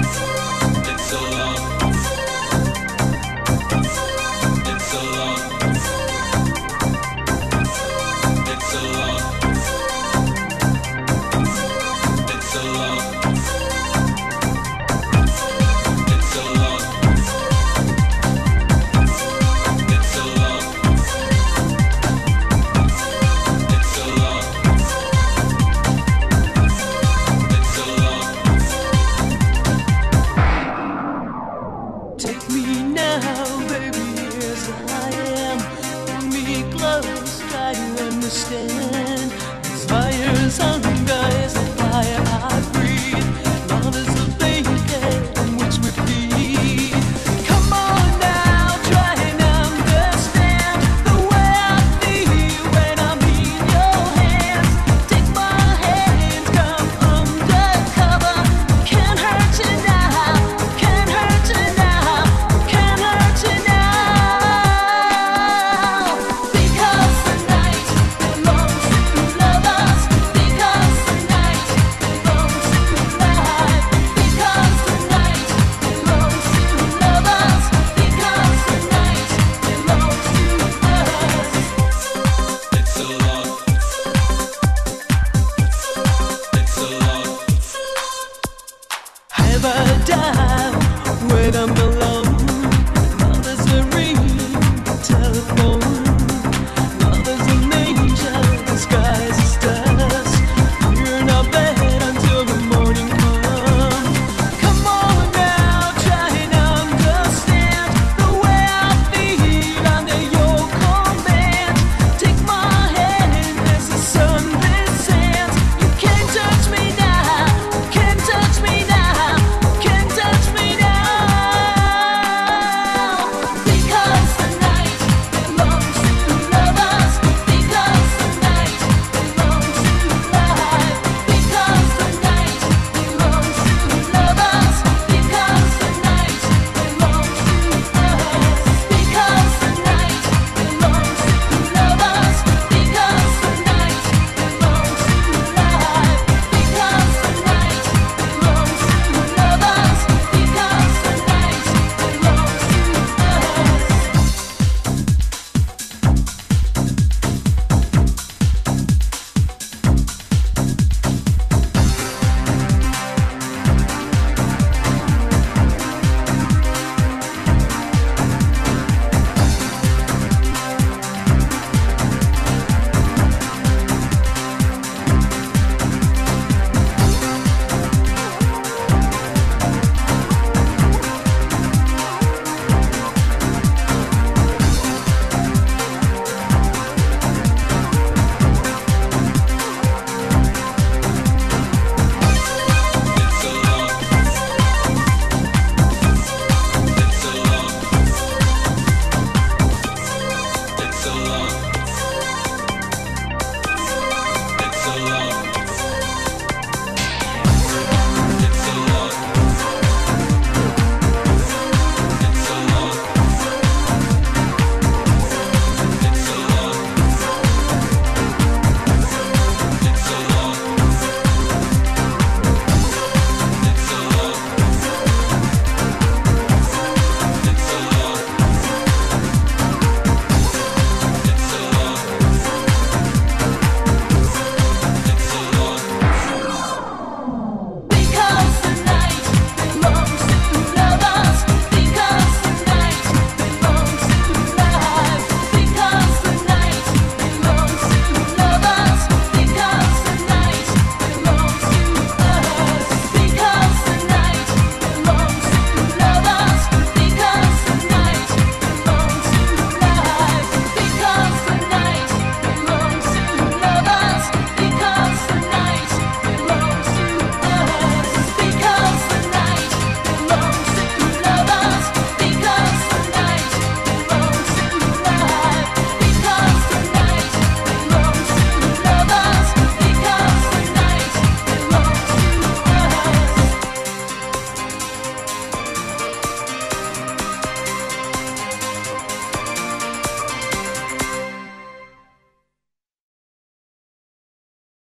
never I'm